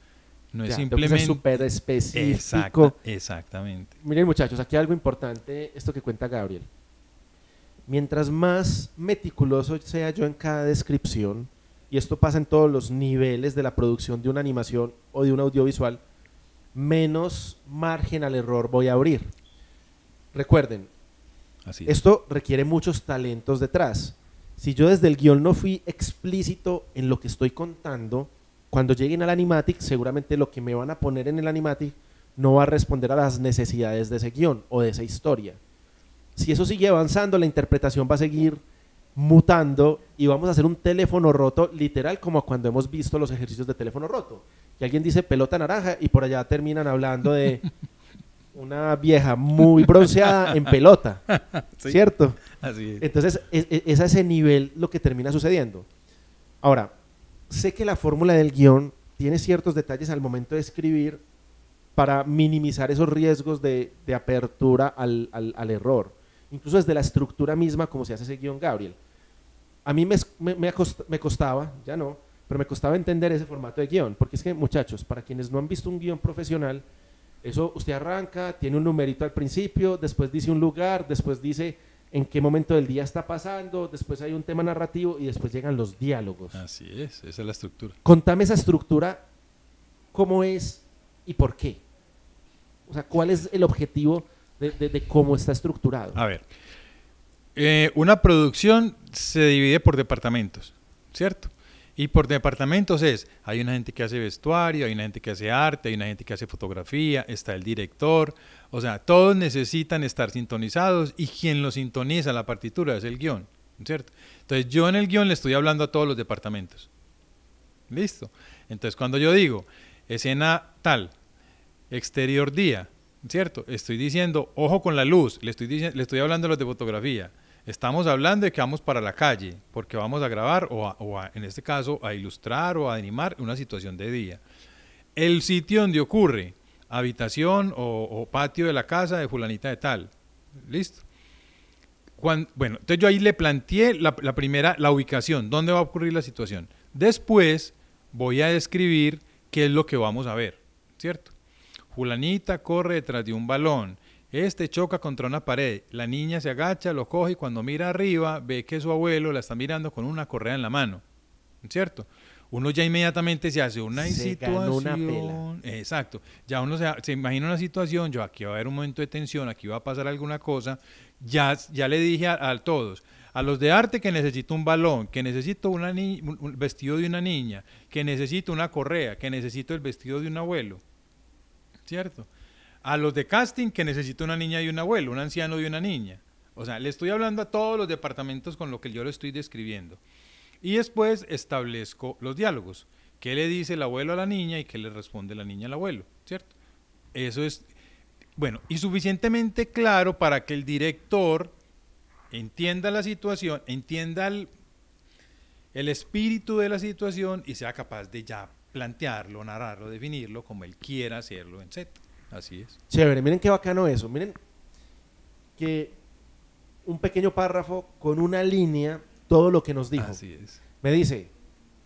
No es simplemente. súper específico. exactamente. Miren, muchachos, aquí algo importante, esto que cuenta Gabriel. Mientras más meticuloso sea yo en cada descripción, y esto pasa en todos los niveles de la producción de una animación o de un audiovisual, menos margen al error voy a abrir. Recuerden, esto requiere muchos talentos detrás. Si yo desde el guion no fui explícito en lo que estoy contando, cuando lleguen al animatic, seguramente lo que me van a poner en el animatic no va a responder a las necesidades de ese guion o de esa historia. Si eso sigue avanzando, la interpretación va a seguir mutando y vamos a hacer un teléfono roto, literal como cuando hemos visto los ejercicios de teléfono roto. Que alguien dice pelota naranja y por allá terminan hablando de una vieja muy bronceada en pelota, ¿cierto? Así es. Entonces, es, es, a ese nivel lo que termina sucediendo. Ahora, sé que la fórmula del guion tiene ciertos detalles al momento de escribir para minimizar esos riesgos de, apertura al, error. Incluso desde la estructura misma, como se hace ese guion, Gabriel. A mí me, me, costaba, ya no, pero me costaba entender ese formato de guion. Porque es que, muchachos, para quienes no han visto un guion profesional, eso usted arranca, tiene un numerito al principio, después dice un lugar, después dice en qué momento del día está pasando, después hay un tema narrativo y después llegan los diálogos. Así es, esa es la estructura. Contame esa estructura, cómo es y por qué. O sea, ¿cuál es el objetivo de, cómo está estructurado? A ver, eh, una producción se divide por departamentos, ¿cierto? Y por departamentos es, hay una gente que hace vestuario, hay una gente que hace arte, hay una gente que hace fotografía, está el director, o sea, todos necesitan estar sintonizados y quien lo sintoniza la partitura es el guion, ¿cierto? Entonces yo en el guion le estoy hablando a todos los departamentos. ¿Listo? Entonces cuando yo digo escena tal, exterior día, ¿cierto? Estoy diciendo, ojo con la luz, le estoy, le estoy hablando a los de fotografía. Estamos hablando de que vamos para la calle, porque vamos a grabar o, en este caso a ilustrar o a animar una situación de día. El sitio donde ocurre, habitación o, patio de la casa de fulanita de tal. ¿Listo? bueno, entonces yo ahí le planteé la, la, primera, la ubicación, dónde va a ocurrir la situación. Después voy a describir qué es lo que vamos a ver, ¿cierto? Fulanita corre detrás de un balón, este choca contra una pared, la niña se agacha, lo coge y cuando mira arriba ve que su abuelo la está mirando con una correa en la mano, ¿cierto? uno ya inmediatamente se hace una situación. Exacto. Ya uno se, imagina una situación, yo aquí va a haber un momento de tensión, aquí va a pasar alguna cosa. Ya, ya le dije a, todos, a los de arte que necesito un balón, que necesito una un vestido de una niña, que necesito una correa, que necesito el vestido de un abuelo. ¿Cierto? A los de casting que necesito una niña y un abuelo, un anciano y una niña. O sea, le estoy hablando a todos los departamentos con lo que yo lo estoy describiendo. Y después establezco los diálogos. ¿Qué le dice el abuelo a la niña y qué le responde la niña al abuelo? ¿Cierto? Eso es bueno, y suficientemente claro para que el director entienda la situación, entienda el, el espíritu de la situación y sea capaz de ya plantearlo, narrarlo, definirlo como él quiera hacerlo, etc. Así es. Chévere, miren qué bacano eso. Miren que un pequeño párrafo con una línea, todo lo que nos dijo. Así es. Me dice,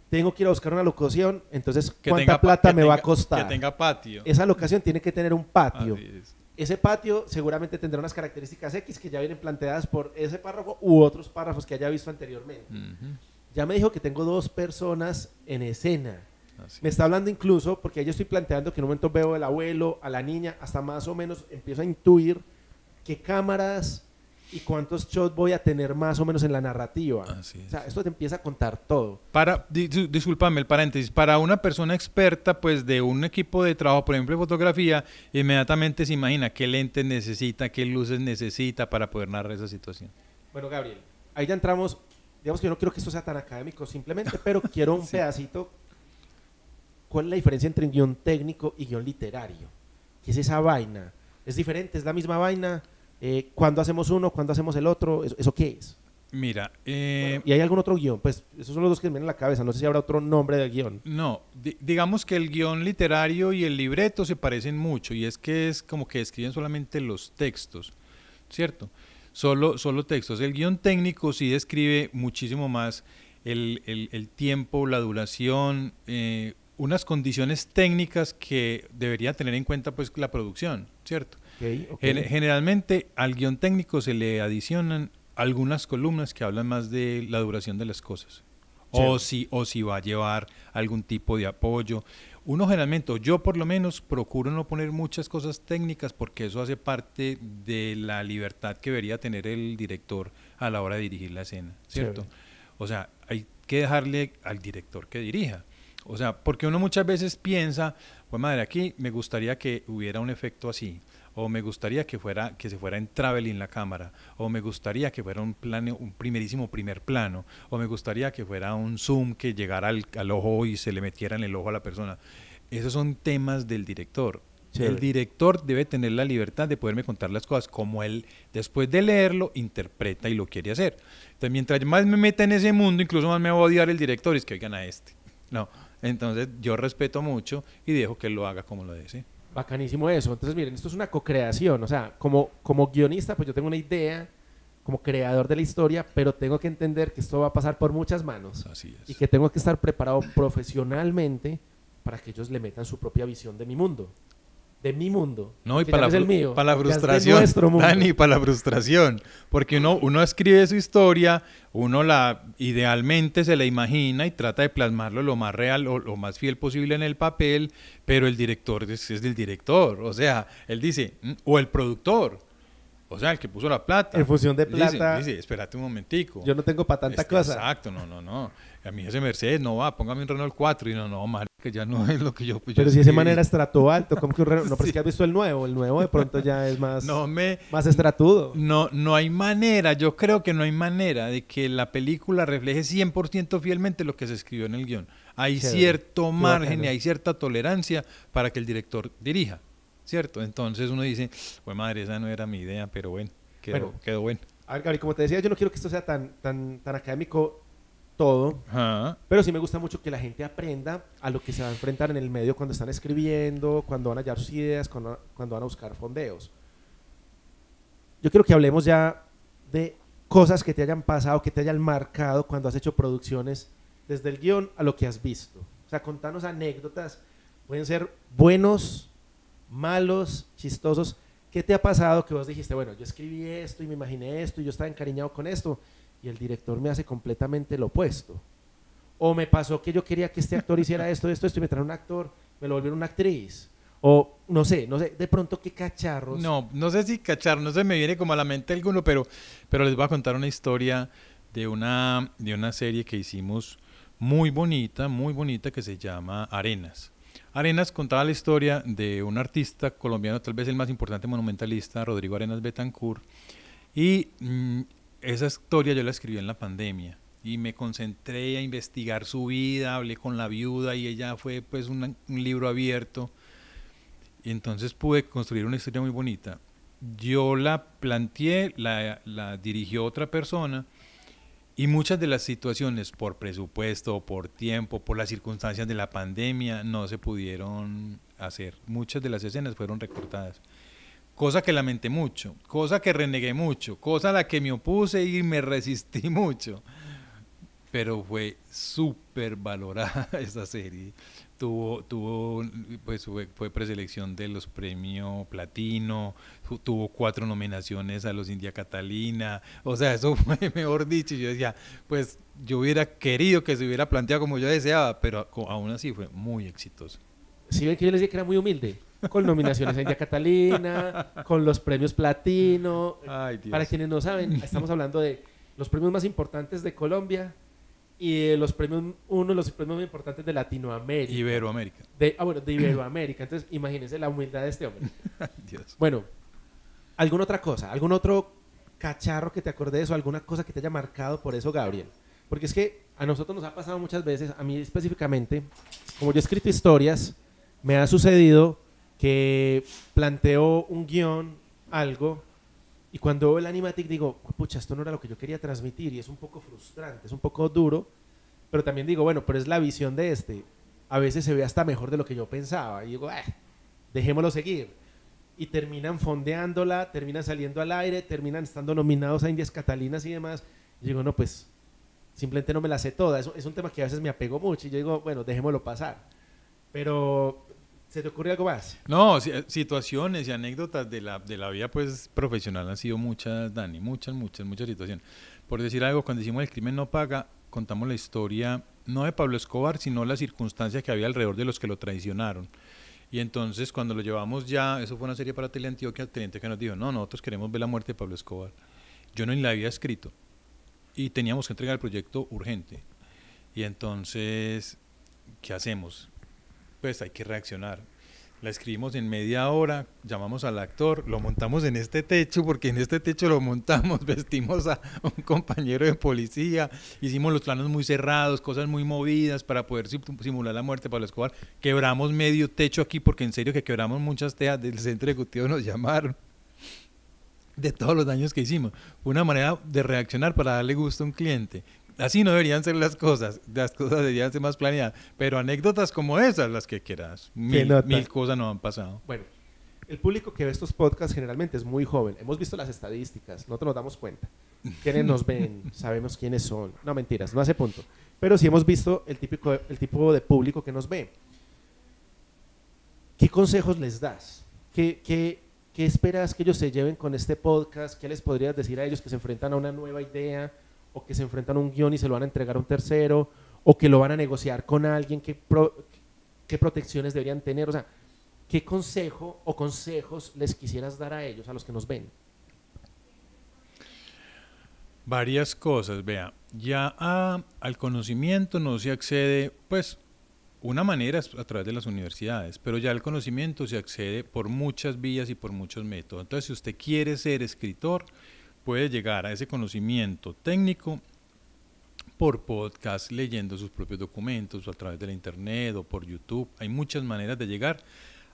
tengo que ir a buscar una locación, entonces Que ¿cuánta tenga plata me va a costar? Que tenga patio. Esa locación tiene que tener un patio. Así es. Ese patio seguramente tendrá unas características X que ya vienen planteadas por ese párrafo u otros párrafos que haya visto anteriormente. Ya me dijo que tengo dos personas en escena. Así Me está hablando incluso, porque yo estoy planteando que en un momento veo el abuelo, a la niña, hasta más o menos empiezo a intuir qué cámaras y cuántos shots voy a tener más o menos en la narrativa. Así O sea, esto te empieza a contar todo. Para, di- dis- discúlpame el paréntesis, para una persona experta pues de un equipo de trabajo, por ejemplo de fotografía, inmediatamente se imagina qué lentes necesita, qué luces necesita para poder narrar esa situación. Bueno, Gabriel, ahí ya entramos. Digamos que yo no quiero que esto sea tan académico simplemente, pero quiero un Sí. pedacito. ¿Cuál es la diferencia entre guion técnico y guion literario? ¿Qué es esa vaina? ¿Es diferente? ¿Es la misma vaina? Eh, ¿Cuándo hacemos uno? ¿Cuándo hacemos el otro? ¿Eso, eso qué es? Mira, eh, ¿Y hay algún otro guion? Pues esos son los dos que me vienen a la cabeza. No sé si habrá otro nombre del guion. no, di- digamos que el guion literario y el libreto se parecen mucho y es que es como que escriben solamente los textos, ¿cierto? Solo, solo textos. El guion técnico sí describe muchísimo más el, el- el tiempo, la duración, eh, unas condiciones técnicas que debería tener en cuenta pues la producción, ¿cierto? Generalmente al guion técnico se le adicionan algunas columnas que hablan más de la duración de las cosas. O si, o si va a llevar algún tipo de apoyo. Uno generalmente, o yo por lo menos, procuro no poner muchas cosas técnicas porque eso hace parte de la libertad que debería tener el director a la hora de dirigir la escena, ¿cierto? O sea, hay que dejarle al director que dirija. O sea, porque uno muchas veces piensa, pues madre, aquí me gustaría que hubiera un efecto así, o me gustaría que fuera que se fuera en traveling la cámara, o me gustaría que fuera un plano, un primerísimo primer plano, o me gustaría que fuera un zoom que llegara al, al ojo y se le metiera en el ojo a la persona. Esos son temas del director. Chévere. El director debe tener la libertad de poderme contar las cosas como él, después de leerlo, interpreta y lo quiere hacer. Entonces, mientras más me meta en ese mundo, incluso más me va a odiar el director, y es que oigan a este. No, entonces yo respeto mucho y dejo que él lo haga como lo desee. Bacanísimo eso. Entonces, miren, esto es una co-creación. O sea, como, como guionista, pues yo tengo una idea, como creador de la historia, pero tengo que entender que esto va a pasar por muchas manos Así es. y que tengo que estar preparado profesionalmente para que ellos le metan su propia visión de mi mundo. De mi mundo. No, y para la, el mío. para la frustración. Dani, para la frustración, porque uno, uno escribe su historia, uno la idealmente se la imagina y trata de plasmarlo lo más real o lo más fiel posible en el papel, pero el director es, es del director, o sea, él dice, "Mm", o el productor, o sea, el que puso la plata. En función de dice- plata. Dice, espérate un momentico. Yo no tengo para tanta Este, cosa. Exacto, no, no, no. A mí ese Mercedes no va, póngame un Renault 4 y no, no, marica, ya no es lo que yo pues, yo Pero si ese escribí. man era estrato alto, como que un Renault- No, pero Sí. es que has visto el nuevo. El nuevo de pronto ya es más, No me, más estratudo. No, no hay manera, yo creo que no hay manera de que la película refleje 100% fielmente lo que se escribió en el guion. Hay Chévere, cierto margen y hay cierta tolerancia para que el director dirija, ¿cierto? Entonces uno dice, pues madre, esa no era mi idea, pero bueno, quedó Bueno. quedó bueno. A ver, Gabriel, como te decía, yo no quiero que esto sea tan, tan, tan académico todo, Ajá. pero sí me gusta mucho que la gente aprenda a lo que se va a enfrentar en el medio cuando están escribiendo, cuando van a hallar sus ideas, cuando, cuando van a buscar fondeos. Yo quiero que hablemos ya de cosas que te hayan pasado, que te hayan marcado cuando has hecho producciones, desde el guion a lo que has visto. O sea, contanos anécdotas, pueden ser buenos, malos, chistosos. ¿Qué te ha pasado que vos dijiste, bueno, yo escribí esto y me imaginé esto y yo estaba encariñado con esto y el director me hace completamente lo opuesto? O me pasó que yo quería que este actor hiciera esto, esto, esto y me trajeron un actor, me lo volvieron una actriz. O no sé, no sé, de pronto qué cacharros. No, no sé si cachar, no se me viene como a la mente alguno, pero, pero les voy a contar una historia de una, de una serie que hicimos muy bonita, muy bonita, que se llama Arenas. Arenas contaba la historia de un artista colombiano, tal vez el más importante monumentalista, Rodrigo Arenas Betancourt, y mm, esa historia yo la escribí en la pandemia y me concentré a investigar su vida, hablé con la viuda y ella fue pues un libro abierto Y entonces pude construir una historia muy bonita. Yo la planteé, la, la dirigió otra persona y muchas de las situaciones por presupuesto, por tiempo, por las circunstancias de la pandemia no se pudieron hacer. Muchas de las escenas fueron recortadas. Cosa que lamenté mucho, cosa que renegué mucho, cosa a la que me opuse y me resistí mucho. Pero fue súper valorada esa serie tuvo, tuvo pues fue, preselección de los premios platino, tuvo cuatro nominaciones a los India Catalina, o sea, eso fue mejor dicho, yo decía, pues yo hubiera querido que se hubiera planteado como yo deseaba, pero aún así fue muy exitoso. Sí, ven que yo les dije que era muy humilde, con nominaciones a India Catalina, con los premios platino, para quienes no saben, estamos hablando de los premios más importantes de Colombia, y los premios, uno de los premios más importantes de Latinoamérica. Iberoamérica. De, ah, bueno, de Iberoamérica. Entonces, imagínense la humildad de este hombre. Dios. Bueno, ¿alguna otra cosa? ¿Algún otro cacharro que te acordes o alguna cosa que te haya marcado por eso, Gabriel? Porque es que a nosotros nos ha pasado muchas veces, a mí específicamente, como yo he escrito historias, me ha sucedido que planteo un guion, algo, y cuando veo el animatic digo, pucha, esto no era lo que yo quería transmitir y es un poco frustrante, es un poco duro, pero también digo, bueno, pero es la visión de este. A veces se ve hasta mejor de lo que yo pensaba y digo, eh, dejémoslo seguir. Y terminan fondeándola, terminan saliendo al aire, terminan estando nominados a Indias Catalinas y demás. Y digo, no, pues simplemente no me la sé toda. Es, es un tema que a veces me apego mucho y yo digo, bueno, dejémoslo pasar. Pero ¿Se te ocurre algo más? No, eh, situaciones y anécdotas de la, de la vida pues profesional han sido muchas, Dani, muchas, muchas, muchas situaciones. Por decir algo, cuando decimos el crimen no paga, contamos la historia no de Pablo Escobar, sino la circunstancia que había alrededor de los que lo traicionaron. Y entonces cuando lo llevamos ya, eso fue una serie para Teleantioquia, que nos dijo, no, nosotros queremos ver la muerte de Pablo Escobar. Yo no la había escrito y teníamos que entregar el proyecto urgente. Y entonces, ¿qué hacemos? Pues hay que reaccionar. La escribimos en media hora, llamamos al actor, lo montamos en este techo, porque en este techo lo montamos, vestimos a un compañero de policía, hicimos los planos muy cerrados, cosas muy movidas para poder simular la muerte de Pablo Escobar. Quebramos medio techo aquí, porque en serio que quebramos muchas teas del centro ejecutivo, nos llamaron de todos los daños que hicimos. Una manera de reaccionar para darle gusto a un cliente así no deberían ser las cosas, las cosas deberían ser más planeadas, pero anécdotas como esas, las que quieras, mil, mil cosas no han pasado. Bueno, el público que ve estos podcasts generalmente es muy joven, hemos visto las estadísticas, no te nos damos cuenta, quiénes nos ven, sabemos quiénes son, no mentiras, no hace punto, pero sí hemos visto el, típico, el tipo de público que nos ve. ¿Qué consejos les das? ¿Qué, qué, ¿Qué esperas que ellos se lleven con este podcast? ¿Qué les podrías decir a ellos que se enfrentan a una nueva idea? O que se enfrentan a un guion y se lo van a entregar a un tercero, o que lo van a negociar con alguien, qué, qué protecciones deberían tener, o sea, ¿qué consejo o consejos les quisieras dar a ellos, a los que nos ven? Varias cosas, vea, ya al conocimiento no se accede, pues una manera es a través de las universidades, pero ya al conocimiento se accede por muchas vías y por muchos métodos. Entonces, si usted quiere ser escritor, puede llegar a ese conocimiento técnico por podcast, leyendo sus propios documentos o a través de la internet o por YouTube. Hay muchas maneras de llegar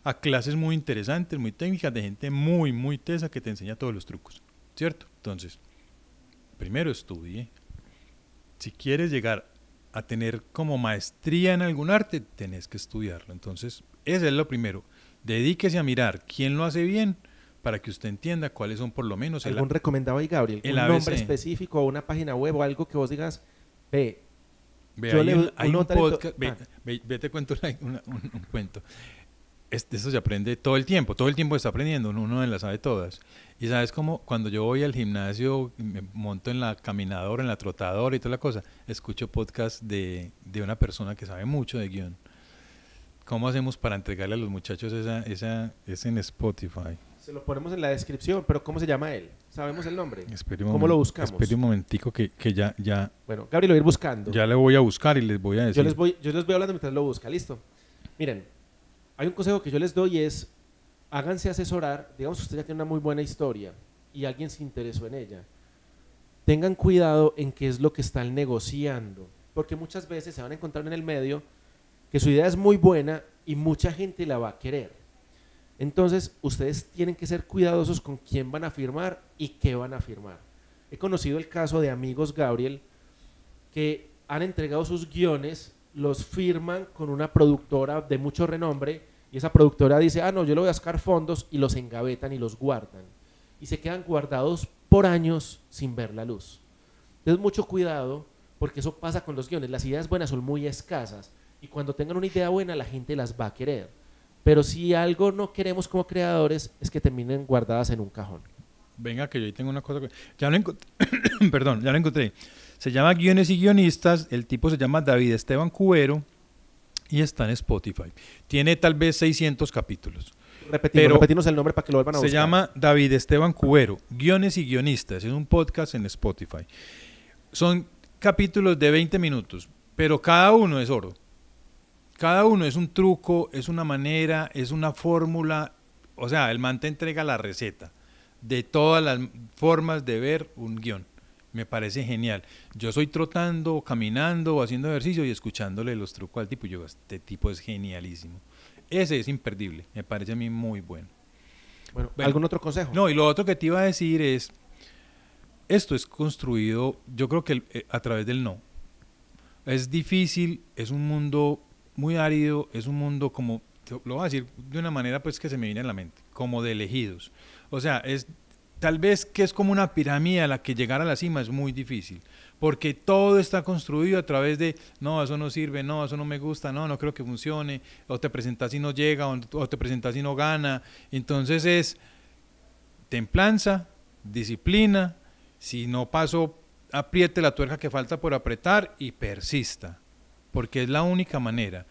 a clases muy interesantes, muy técnicas, de gente muy, muy tesa que te enseña todos los trucos, ¿cierto? Entonces, primero estudie. Si quieres llegar a tener como maestría en algún arte, tenés que estudiarlo. Entonces, ese es lo primero. Dedíquese a mirar quién lo hace bien para que usted entienda cuáles son por lo menos... ¿Algún recomendado ahí, Gabriel? ¿Un nombre específico o una página web o algo que vos digas, ve, ve hay, un, podcast, ve, ah. te cuento un, cuento. Este, eso se aprende todo el tiempo, todo el tiempo está aprendiendo, uno de las sabe todas. Y sabes cómo cuando yo voy al gimnasio, me monto en la caminadora, en la trotadora y toda la cosa, escucho podcast de, de una persona que sabe mucho de guion. ¿Cómo hacemos para entregarle a los muchachos esa, esa, es en Spotify? Se lo ponemos en la descripción, pero ¿cómo se llama él? ¿Sabemos el nombre? ¿Cómo lo buscamos? Espera un momentico que, que, ya, ya... Bueno, Gabriel lo voy a ir buscando. Ya le voy a buscar y les voy a decir. Yo les voy, yo les voy hablando mientras lo busca, listo. Miren, hay un consejo que yo les doy es, háganse asesorar, digamos que usted ya tiene una muy buena historia y alguien se interesó en ella. Tengan cuidado en qué es lo que están negociando, porque muchas veces se van a encontrar en el medio que su idea es muy buena y mucha gente la va a querer Entonces, ustedes tienen que ser cuidadosos con quién van a firmar y qué van a firmar. He conocido el caso de amigos Gabriel que han entregado sus guiones, los firman con una productora de mucho renombre y esa productora dice, ah, no, yo le voy a sacar fondos y los engavetan y los guardan. Y se quedan guardados por años sin ver la luz. Entonces, mucho cuidado porque eso pasa con los guiones. Las ideas buenas son muy escasas y cuando tengan una idea buena la gente las va a querer. Pero si algo no queremos como creadores es que terminen guardadas en un cajón. Venga, que yo ahí tengo una cosa. Ya lo encontré. Perdón, ya lo encontré. Se llama Guiones y Guionistas. El tipo se llama David Esteban Cubero y está en Spotify. Tiene tal vez 600 capítulos. Repetimos, repetimos el nombre para que lo vuelvan a se buscar. Se llama David Esteban Cubero, Guiones y Guionistas. Es un podcast en Spotify. Son capítulos de 20 minutos, pero cada uno es oro. Cada uno es un truco, es una manera, es una fórmula. O sea, el man te entrega la receta de todas las formas de ver un guion. Me parece genial. Yo soy trotando, caminando, haciendo ejercicio y escuchándole los trucos al tipo. Yo, este tipo es genialísimo. Ese es imperdible. Me parece a mí muy bueno. Bueno, ¿algún otro consejo? No, y lo otro que te iba a decir es, esto es construido, yo creo que eh, a través del no. Es difícil, es un mundo muy árido, es un mundo como, lo voy a decir de una manera pues que se me viene a la mente, como de elegidos. O sea, es tal vez que es como una pirámide a la que llegar a la cima es muy difícil, porque todo está construido a través de, no, eso no sirve, no, eso no me gusta, no, no creo que funcione, o te presentas y no llega, o, te presentas y no gana. Entonces es templanza, disciplina, si no paso, apriete la tuerca que falta por apretar y persista porque es la única manera.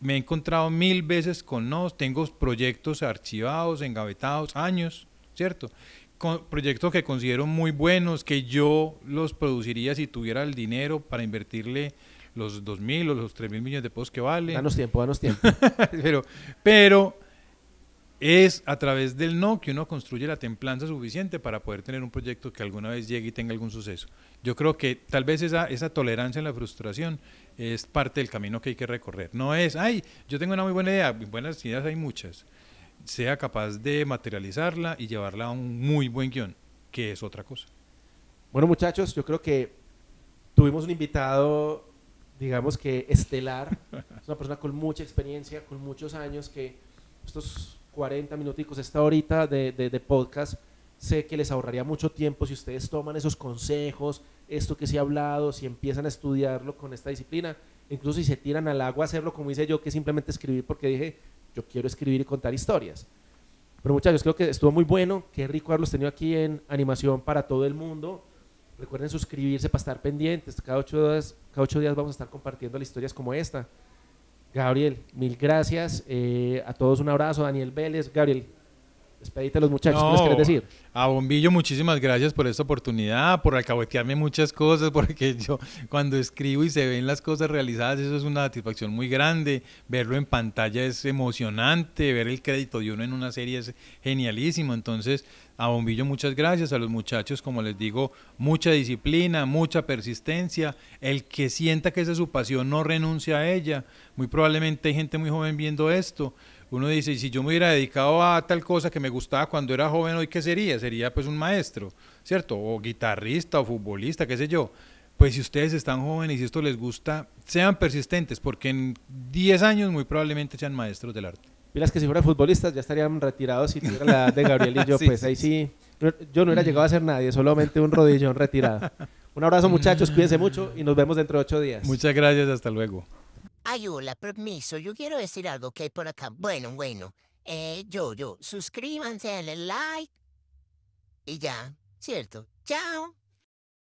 Me he encontrado mil veces con no, tengo proyectos archivados, engavetados, años, ¿cierto? Con proyectos que considero muy buenos, que yo los produciría si tuviera el dinero para invertirle los dos mil o los tres mil millones de pesos que vale. Danos tiempo, danos tiempo. pero, pero es a través del no que uno construye la templanza suficiente para poder tener un proyecto que alguna vez llegue y tenga algún suceso. Yo creo que tal vez esa, esa tolerancia en la frustración es parte del camino que hay que recorrer. No es, ay, yo tengo una muy buena idea, buenas ideas hay muchas. Sea capaz de materializarla y llevarla a un muy buen guion, que es otra cosa. Bueno, muchachos, yo creo que tuvimos un invitado, digamos que estelar, es una persona con mucha experiencia, con muchos años, que estos 40 minuticos, esta horita de, de, de podcast, sé que les ahorraría mucho tiempo si ustedes toman esos consejos, esto que se ha hablado, si empiezan a estudiarlo con esta disciplina, incluso si se tiran al agua a hacerlo como hice yo, que simplemente escribir porque dije, yo quiero escribir y contar historias. Pero muchachos, creo que estuvo muy bueno, qué rico haberlos tenido aquí en animación para todo el mundo. Recuerden suscribirse para estar pendientes, cada ocho días, cada ocho días vamos a estar compartiendo historias como esta. Gabriel, mil gracias, eh, a todos un abrazo, Daniel Vélez, Gabriel, Despedite a los muchachos, ¿qué les quieres decir? A Bombillo, muchísimas gracias por esta oportunidad, por alcahuetearme muchas cosas, porque yo cuando escribo y se ven las cosas realizadas, eso es una satisfacción muy grande. Verlo en pantalla es emocionante, ver el crédito de uno en una serie es genialísimo. Entonces, a Bombillo, muchas gracias. A los muchachos, como les digo, mucha disciplina, mucha persistencia. El que sienta que esa es su pasión no renuncia a ella. Muy probablemente hay gente muy joven viendo esto uno dice, si yo me hubiera dedicado a tal cosa que me gustaba cuando era joven, hoy qué sería? Sería pues un maestro, ¿cierto? O guitarrista o futbolista, qué sé yo. Pues si ustedes están jóvenes y esto les gusta, sean persistentes, porque en 10 años muy probablemente sean maestros del arte. Pilas que si fueran futbolistas ya estarían retirados si tuvieran la edad de Gabriel y yo, pues ahí sí, yo no hubiera llegado a ser nadie, solamente un rodillón retirado. Un abrazo muchachos, cuídense mucho y nos vemos dentro de ocho días. Muchas gracias, hasta luego. Ay, permiso, yo quiero decir algo que hay por acá. Bueno, bueno, eh, yo, yo, suscríbanse, denle like y ya, ¿cierto? Chao.